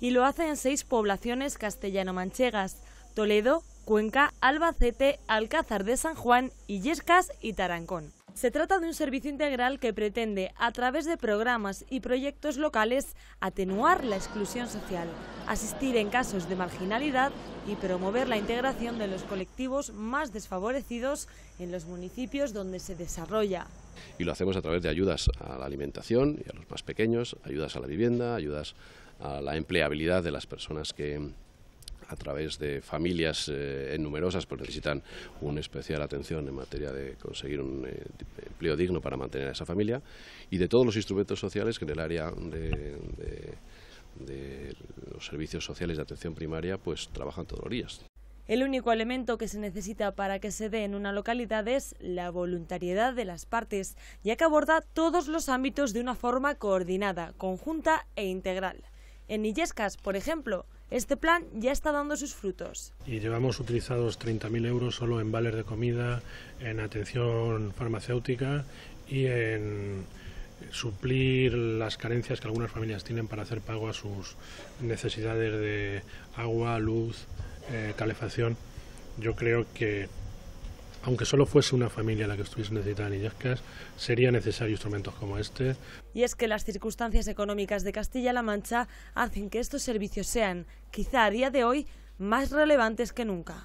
y lo hace en seis poblaciones castellano-manchegas, Toledo, Cuenca, Albacete, Alcázar de San Juan, Illescas y Tarancón. Se trata de un servicio integral que pretende, a través de programas y proyectos locales, atenuar la exclusión social, asistir en casos de marginalidad y promover la integración de los colectivos más desfavorecidos en los municipios donde se desarrolla. Y lo hacemos a través de ayudas a la alimentación y a los más pequeños, ayudas a la vivienda, ayudas a la empleabilidad de las personas que, a través de familias eh, numerosas pues necesitan una especial atención en materia de conseguir un eh, empleo digno para mantener a esa familia y de todos los instrumentos sociales que en el área de, los servicios sociales de atención primaria pues trabajan todos los días. El único elemento que se necesita para que se dé en una localidad es la voluntariedad de las partes, ya que aborda todos los ámbitos de una forma coordinada, conjunta e integral. En Illescas, por ejemplo, este plan ya está dando sus frutos. Y llevamos utilizados 30.000 euros solo en vales de comida, en atención farmacéutica y en suplir las carencias que algunas familias tienen para hacer pago a sus necesidades de agua, luz, eh, calefacción. Yo creo que aunque solo fuese una familia la que estuviese necesitada en Illescas, sería necesario instrumentos como este. Y es que las circunstancias económicas de Castilla-La Mancha hacen que estos servicios sean, quizá a día de hoy, más relevantes que nunca.